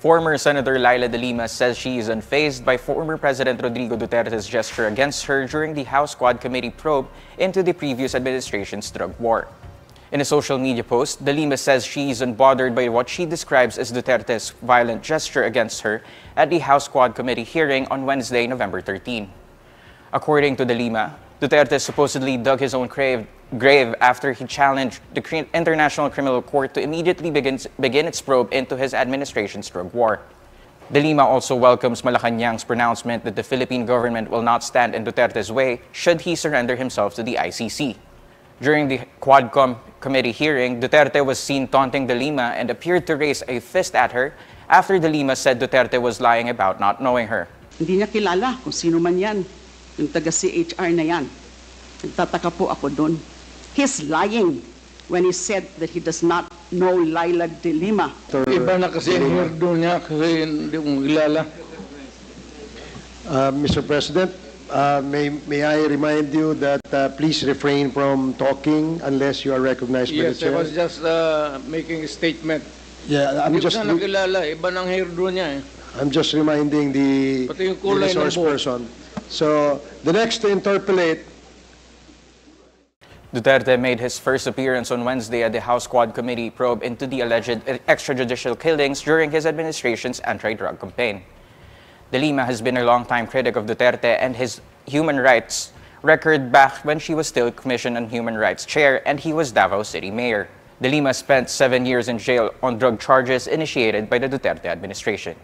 Former Senator Leila de Lima says she is unfazed by former President Rodrigo Duterte's gesture against her during the House Quad Committee probe into the previous administration's drug war. In a social media post, De Lima says she is unbothered by what she describes as Duterte's violent gesture against her at the House Quad Committee hearing on Wednesday, November 13. According to De Lima, Duterte supposedly dug his own grave, grave after he challenged the International Criminal Court to immediately begin, begin its probe into his administration's drug war. De Lima also welcomes Malacanang's pronouncement that the Philippine government will not stand in Duterte's way should he surrender himself to the ICC. During the Quadcom committee hearing, Duterte was seen taunting De Lima and appeared to raise a fist at her after De Lima said Duterte was lying about not knowing her. Hindi niya kilala kung sino man yan. yung taga-CHR na yan. Nagtataka po ako doon. He's lying when he said that he does not know Laila de Lima. Iba na kasi ang hirdo niya kasi hindi mo kilala. Uh, Mr. President, uh, may, may I remind you that uh, please refrain from talking unless you are recognized by the Yes, I chair. was just uh, making a statement. Yeah, I'm Hindi ko just, siya nakilala, iba ng hirdo niya eh. I'm just reminding the, the resource person. So, the next to interpolate Duterte made his first appearance on Wednesday at the House Quad Committee probe into the alleged extrajudicial killings during his administration's anti-drug campaign. De Lima has been a longtime critic of Duterte and his human rights record back when she was still Commission on Human Rights Chair and he was Davao City Mayor. De Lima spent seven years in jail on drug charges initiated by the Duterte administration.